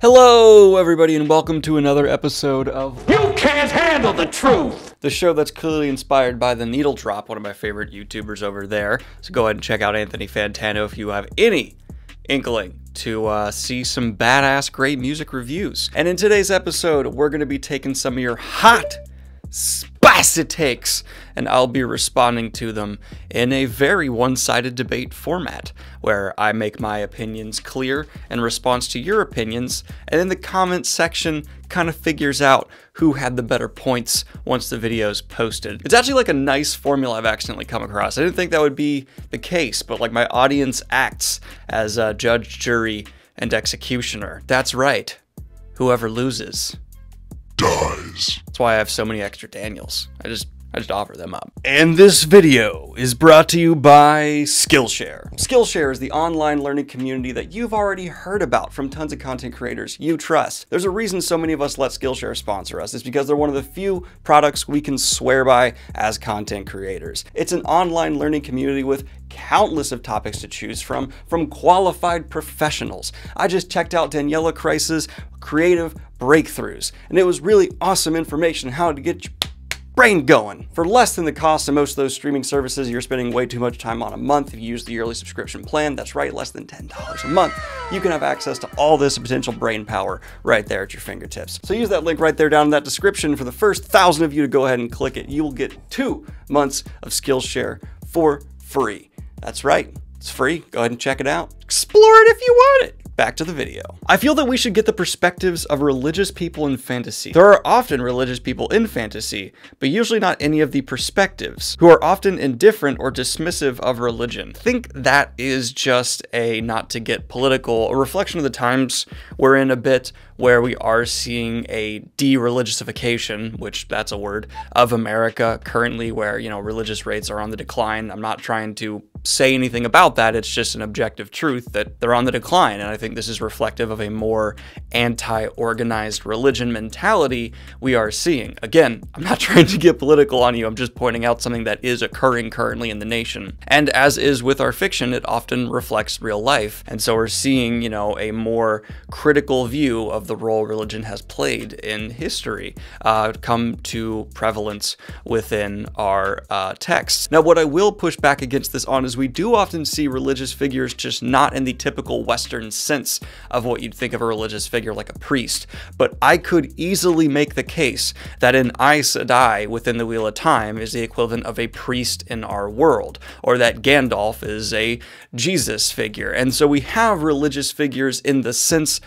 Hello, everybody, and welcome to another episode of You can't handle the truth! the show that's clearly inspired by the Needle Drop, one of my favorite YouTubers over there. So go ahead and check out Anthony Fantano if you have any inkling to uh, see some badass, great music reviews. And in today's episode, we're going to be taking some of your hot, spicy takes, and I'll be responding to them in a very one sided debate format where I make my opinions clear in response to your opinions, and then the comments section kind of figures out who had the better points once the video is posted. It's actually like a nice formula I've accidentally come across. I didn't think that would be the case, but like my audience acts as a judge, jury, and executioner. That's right. Whoever loses dies. that's why I have so many extra Daniels. I just I just offer them up. And this video is brought to you by Skillshare. Skillshare is the online learning community that you've already heard about from tons of content creators you trust. There's a reason so many of us let Skillshare sponsor us. It's because they're one of the few products we can swear by as content creators. It's an online learning community with countless of topics to choose from from qualified professionals. I just checked out Daniela Kreis's creative breakthroughs, and it was really awesome information how to get brain going. For less than the cost of most of those streaming services, you're spending way too much time on a month. If you use the yearly subscription plan, that's right, less than $10 a month. You can have access to all this potential brain power right there at your fingertips. So use that link right there down in that description for the first thousand of you to go ahead and click it. You will get two months of Skillshare for free. That's right, it's free. Go ahead and check it out. Explore it if you want it back to the video. I feel that we should get the perspectives of religious people in fantasy. There are often religious people in fantasy, but usually not any of the perspectives, who are often indifferent or dismissive of religion. I think that is just a, not to get political, a reflection of the times we're in a bit where we are seeing a de-religiousification, which that's a word, of America currently where, you know, religious rates are on the decline. I'm not trying to say anything about that. It's just an objective truth that they're on the decline. And I think this is reflective of a more anti organized religion mentality we are seeing. Again, I'm not trying to get political on you, I'm just pointing out something that is occurring currently in the nation. And as is with our fiction, it often reflects real life. And so we're seeing, you know, a more critical view of the role religion has played in history uh, come to prevalence within our uh, texts. Now, what I will push back against this on is we do often see religious figures just not in the typical Western sense of what you'd think of a religious figure like a priest. But I could easily make the case that an Aes Sedai within the Wheel of Time is the equivalent of a priest in our world, or that Gandalf is a Jesus figure. And so we have religious figures in the sense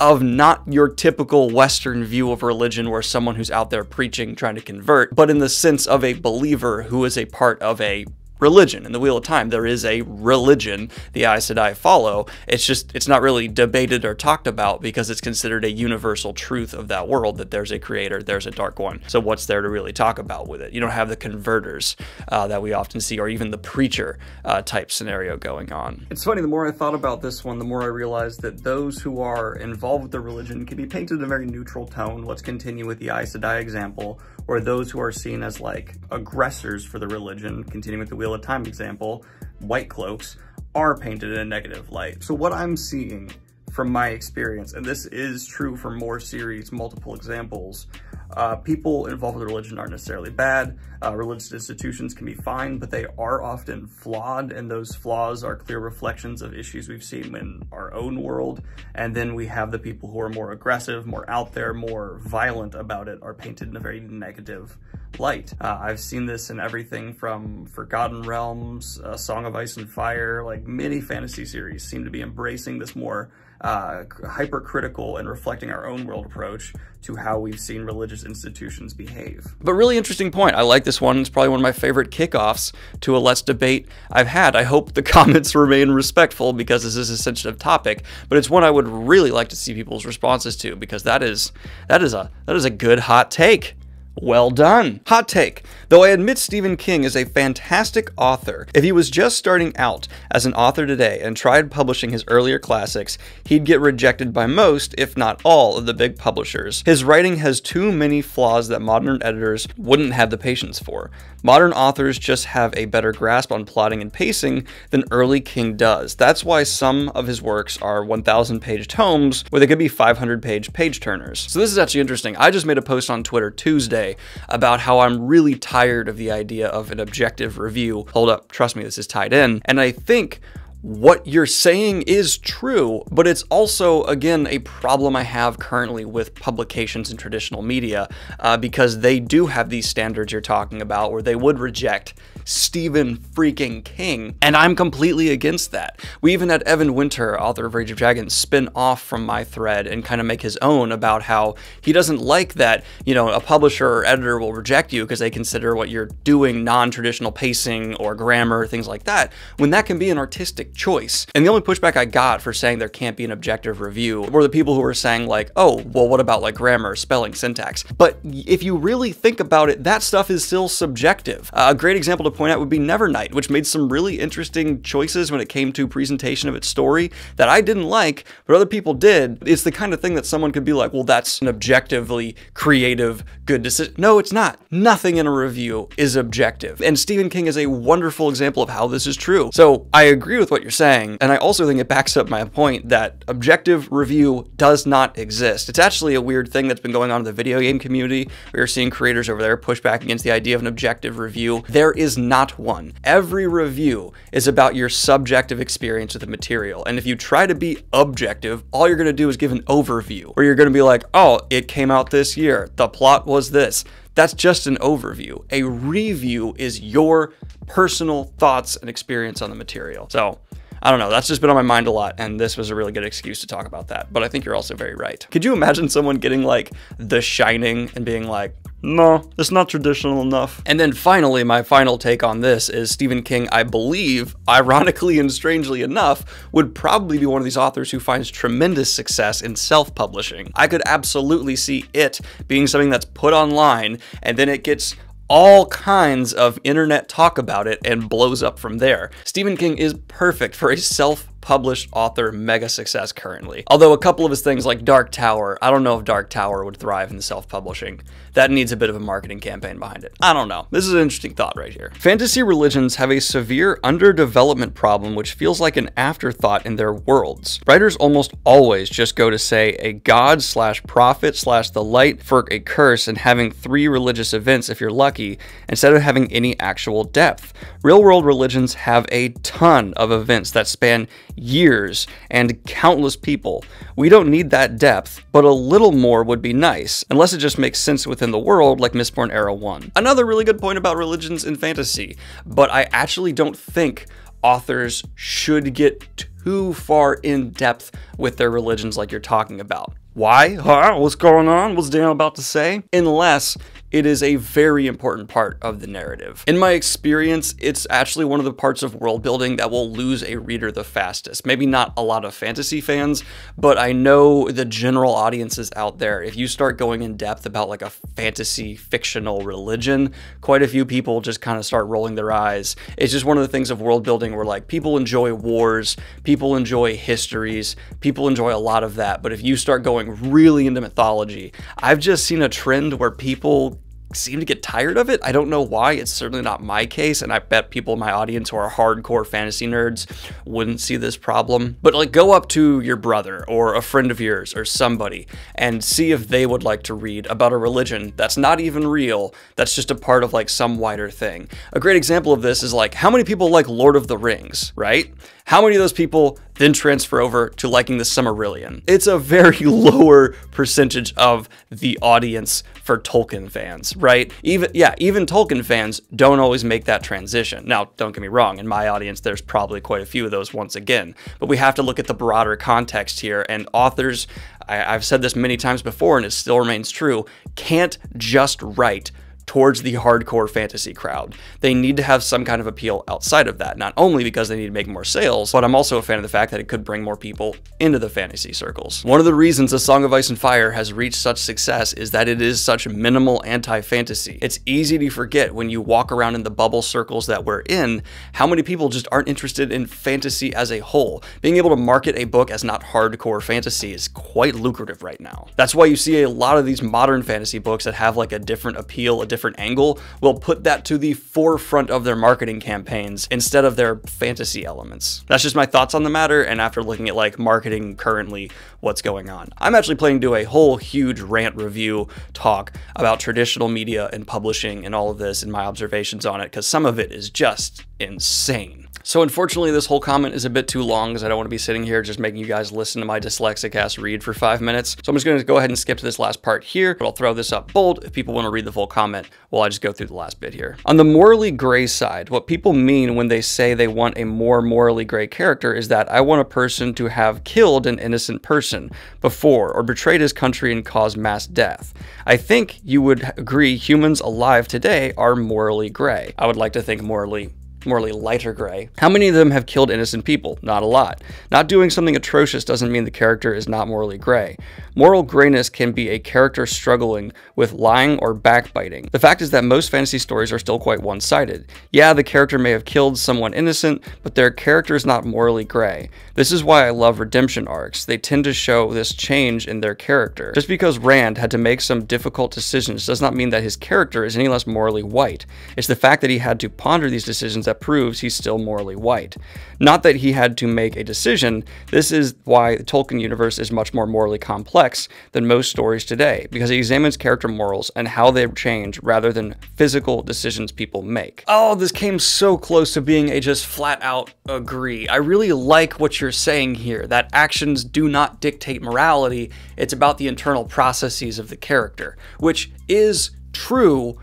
of not your typical Western view of religion where someone who's out there preaching, trying to convert, but in the sense of a believer who is a part of a religion. In the Wheel of Time, there is a religion the Aes Sedai follow. It's just, it's not really debated or talked about because it's considered a universal truth of that world that there's a creator, there's a dark one. So what's there to really talk about with it? You don't have the converters uh, that we often see or even the preacher uh, type scenario going on. It's funny, the more I thought about this one, the more I realized that those who are involved with the religion can be painted in a very neutral tone. Let's continue with the Aes Sedai example, or those who are seen as like aggressors for the religion, continuing with the Wheel of Time example, white cloaks, are painted in a negative light. So what I'm seeing from my experience, and this is true for more series, multiple examples, uh, people involved with religion aren't necessarily bad. Uh, religious institutions can be fine, but they are often flawed, and those flaws are clear reflections of issues we've seen in our own world. And then we have the people who are more aggressive, more out there, more violent about it, are painted in a very negative light. Uh, I've seen this in everything from Forgotten Realms, uh, Song of Ice and Fire, like many fantasy series seem to be embracing this more uh, hypercritical and reflecting our own world approach to how we've seen religious institutions behave. But really interesting point. I like this one. It's probably one of my favorite kickoffs to a Let's Debate I've had. I hope the comments remain respectful because this is a sensitive topic, but it's one I would really like to see people's responses to because that is that is a that is a good hot take. Well done. Hot take. Though I admit Stephen King is a fantastic author, if he was just starting out as an author today and tried publishing his earlier classics, he'd get rejected by most, if not all, of the big publishers. His writing has too many flaws that modern editors wouldn't have the patience for. Modern authors just have a better grasp on plotting and pacing than early King does. That's why some of his works are 1,000 page tomes where they could be 500 page page turners. So this is actually interesting. I just made a post on Twitter Tuesday about how I'm really tired of the idea of an objective review. Hold up, trust me, this is tied in. And I think what you're saying is true, but it's also, again, a problem I have currently with publications in traditional media uh, because they do have these standards you're talking about where they would reject Stephen freaking King, and I'm completely against that. We even had Evan Winter, author of Rage of Dragons, spin off from my thread and kind of make his own about how he doesn't like that, you know, a publisher or editor will reject you because they consider what you're doing non-traditional pacing or grammar, things like that, when that can be an artistic choice. And the only pushback I got for saying there can't be an objective review were the people who were saying like, oh, well, what about like grammar, spelling, syntax? But if you really think about it, that stuff is still subjective. Uh, a great example to point out would be Nevernight, which made some really interesting choices when it came to presentation of its story that I didn't like, but other people did. It's the kind of thing that someone could be like, well, that's an objectively creative, good decision. No, it's not. Nothing in a review is objective. And Stephen King is a wonderful example of how this is true. So I agree with what you're saying, and I also think it backs up my point that objective review does not exist. It's actually a weird thing that's been going on in the video game community. We are seeing creators over there push back against the idea of an objective review. There is not one. Every review is about your subjective experience with the material. And if you try to be objective, all you're going to do is give an overview where you're going to be like, oh, it came out this year. The plot was this. That's just an overview. A review is your personal thoughts and experience on the material. So I don't know. That's just been on my mind a lot, and this was a really good excuse to talk about that. But I think you're also very right. Could you imagine someone getting like The Shining and being like, no, it's not traditional enough. And then finally, my final take on this is Stephen King, I believe, ironically and strangely enough, would probably be one of these authors who finds tremendous success in self-publishing. I could absolutely see it being something that's put online and then it gets all kinds of internet talk about it and blows up from there. Stephen King is perfect for a self published author mega success currently. Although a couple of his things like Dark Tower, I don't know if Dark Tower would thrive in self-publishing. That needs a bit of a marketing campaign behind it. I don't know. This is an interesting thought right here. Fantasy religions have a severe underdevelopment problem which feels like an afterthought in their worlds. Writers almost always just go to say a god slash prophet slash the light for a curse and having three religious events if you're lucky, instead of having any actual depth. Real world religions have a ton of events that span years, and countless people. We don't need that depth, but a little more would be nice, unless it just makes sense within the world like Mistborn Era 1. Another really good point about religions in fantasy, but I actually don't think authors should get too far in depth with their religions like you're talking about. Why? Huh? What's going on? What's Dan about to say? Unless it is a very important part of the narrative. In my experience, it's actually one of the parts of world building that will lose a reader the fastest. Maybe not a lot of fantasy fans, but I know the general audiences out there, if you start going in depth about like a fantasy fictional religion, quite a few people just kind of start rolling their eyes. It's just one of the things of world building where like people enjoy wars, people enjoy histories, people enjoy a lot of that. But if you start going really into mythology, I've just seen a trend where people seem to get tired of it. I don't know why. It's certainly not my case, and I bet people in my audience who are hardcore fantasy nerds wouldn't see this problem. But like go up to your brother or a friend of yours or somebody and see if they would like to read about a religion that's not even real, that's just a part of like some wider thing. A great example of this is like how many people like Lord of the Rings, right? How many of those people then transfer over to liking the Silmarillion? It's a very lower percentage of the audience for Tolkien fans, right? Even yeah, even Tolkien fans don't always make that transition. Now, don't get me wrong, in my audience there's probably quite a few of those once again, but we have to look at the broader context here and authors I, I've said this many times before and it still remains true, can't just write towards the hardcore fantasy crowd. They need to have some kind of appeal outside of that, not only because they need to make more sales, but I'm also a fan of the fact that it could bring more people into the fantasy circles. One of the reasons A Song of Ice and Fire has reached such success is that it is such minimal anti-fantasy. It's easy to forget when you walk around in the bubble circles that we're in how many people just aren't interested in fantasy as a whole. Being able to market a book as not hardcore fantasy is quite lucrative right now. That's why you see a lot of these modern fantasy books that have like a different appeal, a different angle, will put that to the forefront of their marketing campaigns instead of their fantasy elements. That's just my thoughts on the matter, and after looking at like marketing currently, what's going on. I'm actually planning to do a whole huge rant review talk about traditional media and publishing and all of this and my observations on it, because some of it is just insane. So unfortunately, this whole comment is a bit too long because I don't want to be sitting here just making you guys listen to my dyslexic ass read for five minutes. So I'm just going to go ahead and skip to this last part here, but I'll throw this up bold if people want to read the full comment while I just go through the last bit here. On the morally gray side, what people mean when they say they want a more morally gray character is that I want a person to have killed an innocent person before or betrayed his country and caused mass death. I think you would agree humans alive today are morally gray. I would like to think morally morally lighter gray. How many of them have killed innocent people? Not a lot. Not doing something atrocious doesn't mean the character is not morally gray. Moral grayness can be a character struggling with lying or backbiting. The fact is that most fantasy stories are still quite one sided. Yeah, the character may have killed someone innocent, but their character is not morally gray. This is why I love redemption arcs. They tend to show this change in their character. Just because Rand had to make some difficult decisions does not mean that his character is any less morally white. It's the fact that he had to ponder these decisions that proves he's still morally white. Not that he had to make a decision, this is why the Tolkien universe is much more morally complex complex than most stories today because he examines character morals and how they change rather than physical decisions people make. Oh, this came so close to being a just flat out agree. I really like what you're saying here that actions do not dictate morality, it's about the internal processes of the character, which is true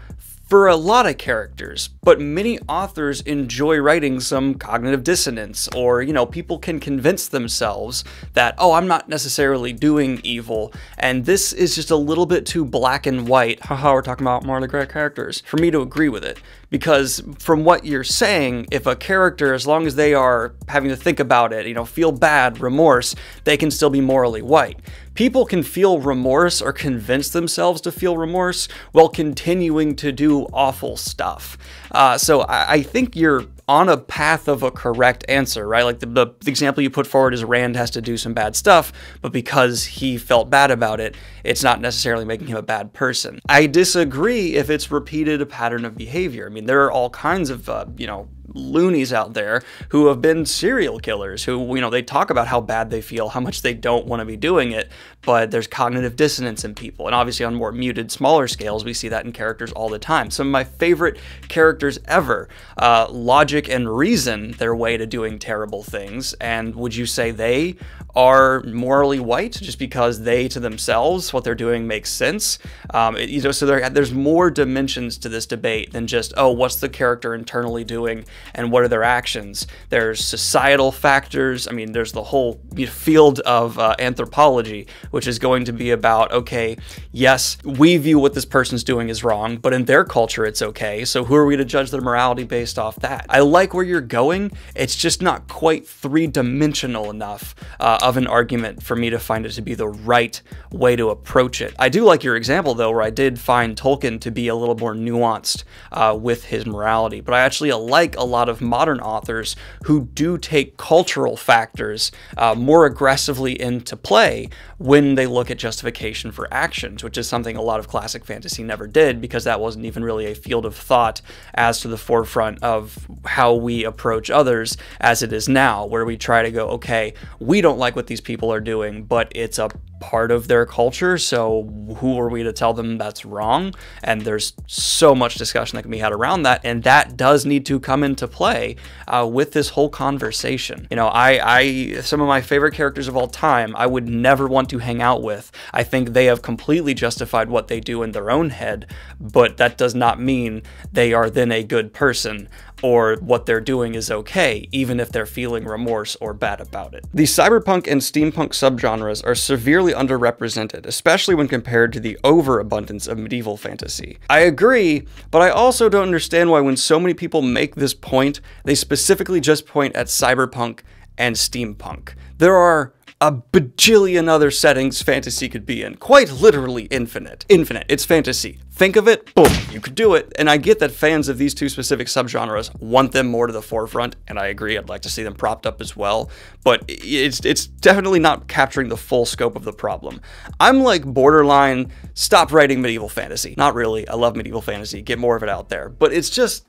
for a lot of characters, but many authors enjoy writing some cognitive dissonance, or, you know, people can convince themselves that, oh, I'm not necessarily doing evil, and this is just a little bit too black and white. Haha, we're talking about morally gray characters, for me to agree with it. Because from what you're saying, if a character, as long as they are having to think about it, you know, feel bad, remorse, they can still be morally white people can feel remorse or convince themselves to feel remorse while continuing to do awful stuff. Uh, so I, I, think you're on a path of a correct answer, right? Like the, the, the, example you put forward is Rand has to do some bad stuff, but because he felt bad about it, it's not necessarily making him a bad person. I disagree if it's repeated a pattern of behavior. I mean, there are all kinds of, uh, you know, loonies out there who have been serial killers who you know they talk about how bad they feel how much they don't want to be doing it but there's cognitive dissonance in people. And obviously on more muted smaller scales we see that in characters all the time. Some of my favorite characters ever uh, logic and reason their way to doing terrible things. And would you say they are morally white just because they to themselves what they're doing makes sense? Um, it, you know so there, there's more dimensions to this debate than just oh what's the character internally doing and what are their actions. There's societal factors. I mean, there's the whole field of uh, anthropology, which is going to be about okay, yes, we view what this person's doing is wrong, but in their culture, it's okay. So who are we to judge their morality based off that? I like where you're going. It's just not quite three dimensional enough uh, of an argument for me to find it to be the right way to approach it. I do like your example, though, where I did find Tolkien to be a little more nuanced uh, with his morality, but I actually like a lot of modern authors who do take cultural factors uh, more aggressively into play when they look at justification for actions, which is something a lot of classic fantasy never did because that wasn't even really a field of thought as to the forefront of how we approach others as it is now, where we try to go, okay, we don't like what these people are doing, but it's a part of their culture. So who are we to tell them that's wrong? And there's so much discussion that can be had around that, and that does need to come into play uh, with this whole conversation. You know, I, I some of my favorite characters of all time, I would never want to hang out with. I think they have completely justified what they do in their own head, but that does not mean they are then a good person or what they're doing is okay, even if they're feeling remorse or bad about it. The cyberpunk and steampunk subgenres are severely underrepresented, especially when compared to the overabundance of medieval fantasy. I agree, but I also don't understand why when so many people make this point, they specifically just point at cyberpunk and steampunk. There are a bajillion other settings fantasy could be in. Quite literally infinite. Infinite. It's fantasy. Think of it, boom, you could do it. And I get that fans of these two specific subgenres want them more to the forefront, and I agree, I'd like to see them propped up as well. But it's it's definitely not capturing the full scope of the problem. I'm like borderline, stop writing medieval fantasy. Not really. I love medieval fantasy. Get more of it out there. But it's just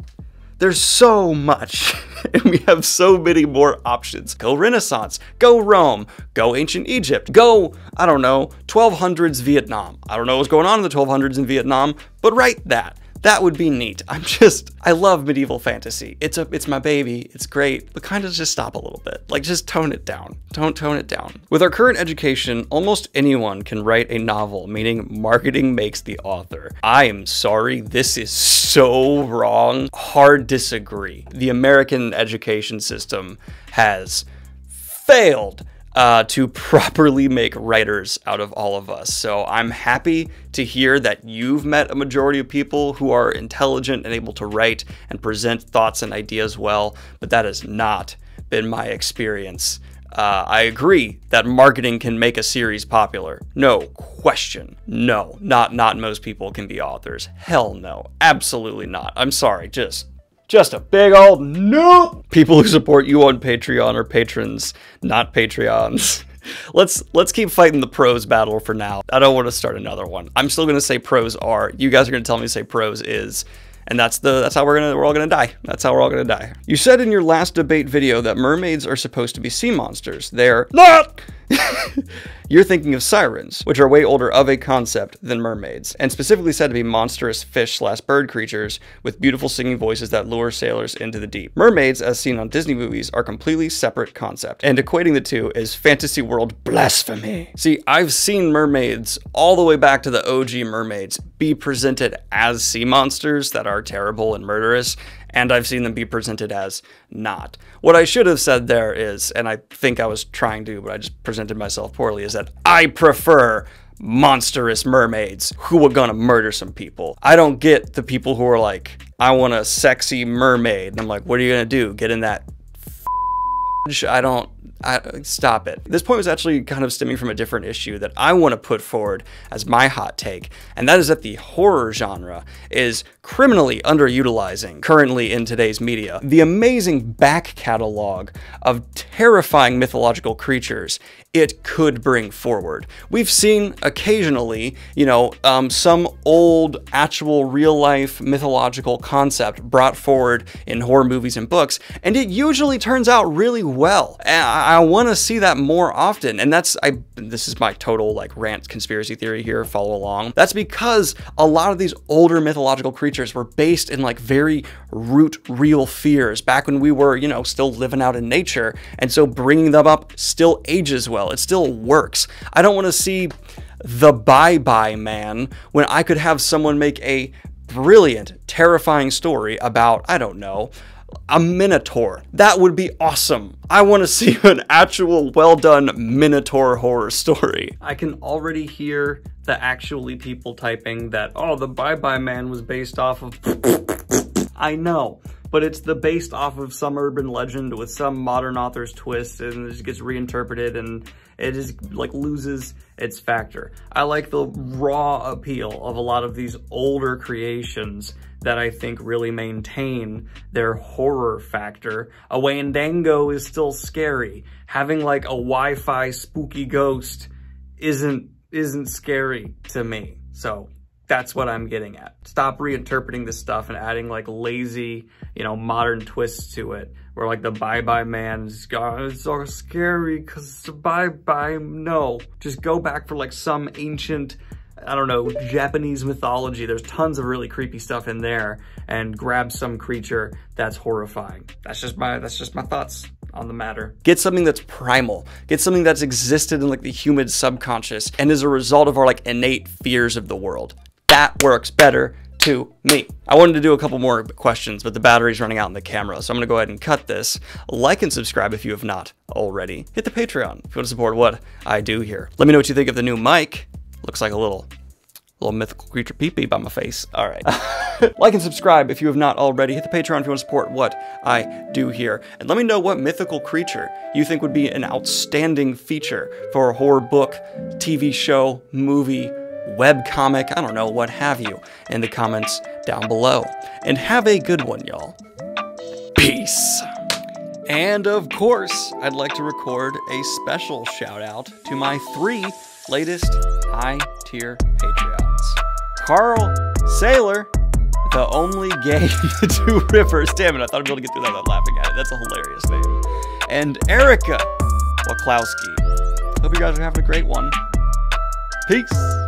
there's so much, and we have so many more options. Go Renaissance, go Rome, go Ancient Egypt, go, I don't know, 1200s Vietnam. I don't know what's going on in the 1200s in Vietnam, but write that. That would be neat. I'm just, I love medieval fantasy. It's a, it's my baby. It's great. But kind of just stop a little bit. Like just tone it down. Don't tone it down. With our current education, almost anyone can write a novel, meaning marketing makes the author. I am sorry. This is so wrong. Hard disagree. The American education system has failed uh, to properly make writers out of all of us. So I'm happy to hear that you've met a majority of people who are intelligent and able to write and present thoughts and ideas well, but that has not been my experience. Uh, I agree that marketing can make a series popular. No question. No, not not most people can be authors. Hell no, absolutely not. I'm sorry, just just a big old no. People who support you on Patreon are patrons, not Patreons. let's let's keep fighting the pros battle for now. I don't want to start another one. I'm still gonna say pros are. You guys are gonna tell me to say pros is. And that's the that's how we're gonna we're all gonna die. That's how we're all gonna die. You said in your last debate video that mermaids are supposed to be sea monsters. They're not You're thinking of sirens, which are way older of a concept than mermaids, and specifically said to be monstrous fish slash bird creatures with beautiful singing voices that lure sailors into the deep. Mermaids, as seen on Disney movies, are completely separate concept, and equating the two is fantasy world blasphemy. See, I've seen mermaids all the way back to the OG mermaids be presented as sea monsters that are terrible and murderous, and I've seen them be presented as not. What I should have said there is, and I think I was trying to, but I just presented myself poorly, is that I prefer monstrous mermaids who are gonna murder some people. I don't get the people who are like, I want a sexy mermaid. And I'm like, what are you gonna do? Get in that I don't I, stop it. This point was actually kind of stemming from a different issue that I want to put forward as my hot take, and that is that the horror genre is criminally underutilizing currently in today's media. The amazing back catalog of terrifying mythological creatures it could bring forward. We've seen occasionally, you know, um, some old, actual, real life mythological concept brought forward in horror movies and books, and it usually turns out really well. I, I want to see that more often, and that's, I, this is my total like rant conspiracy theory here, follow along. That's because a lot of these older mythological creatures were based in like very root real fears back when we were, you know, still living out in nature, and so bringing them up still ages well. It still works. I don't want to see the bye bye man when I could have someone make a brilliant, terrifying story about, I don't know, a Minotaur. That would be awesome. I want to see an actual well done Minotaur horror story. I can already hear the actually people typing that, oh, the Bye Bye Man was based off of. I know but it's the based off of some urban legend with some modern author's twist and it just gets reinterpreted and it just like loses its factor. I like the raw appeal of a lot of these older creations that I think really maintain their horror factor. A Wendigo is still scary. Having like a Wi-Fi spooky ghost isn't isn't scary to me. So that's what I'm getting at. Stop reinterpreting this stuff and adding like lazy, you know, modern twists to it. Where like the bye-bye man's God, it's so scary because the bye-bye, no. Just go back for like some ancient, I don't know, Japanese mythology. There's tons of really creepy stuff in there and grab some creature that's horrifying. That's just my, that's just my thoughts on the matter. Get something that's primal. Get something that's existed in like the human subconscious and is a result of our like innate fears of the world that works better to me. I wanted to do a couple more questions, but the battery's running out in the camera, so I'm gonna go ahead and cut this. Like and subscribe if you have not already. Hit the Patreon if you want to support what I do here. Let me know what you think of the new mic. Looks like a little little mythical creature pee pee by my face. All right. like and subscribe if you have not already. Hit the Patreon if you want to support what I do here. And let me know what mythical creature you think would be an outstanding feature for a horror book, TV show, movie, web comic, I don't know, what have you, in the comments down below. And have a good one, y'all. Peace. And of course, I'd like to record a special shout out to my three latest high tier Patreons. Carl Sailor, the only gay in the two rivers. Damn it, I thought I'd be able to get through that without laughing at it. That's a hilarious name. And Erica Waklowski. Hope you guys are having a great one. Peace.